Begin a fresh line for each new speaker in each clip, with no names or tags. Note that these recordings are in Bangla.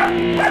Ah!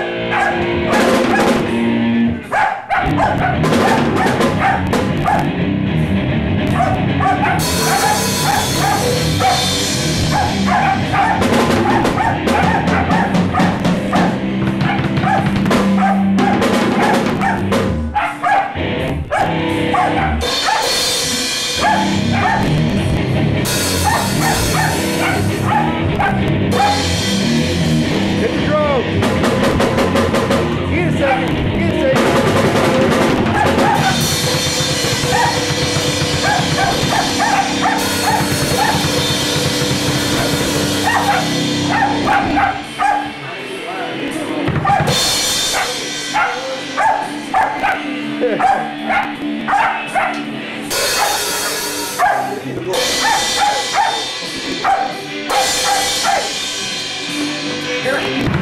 Here.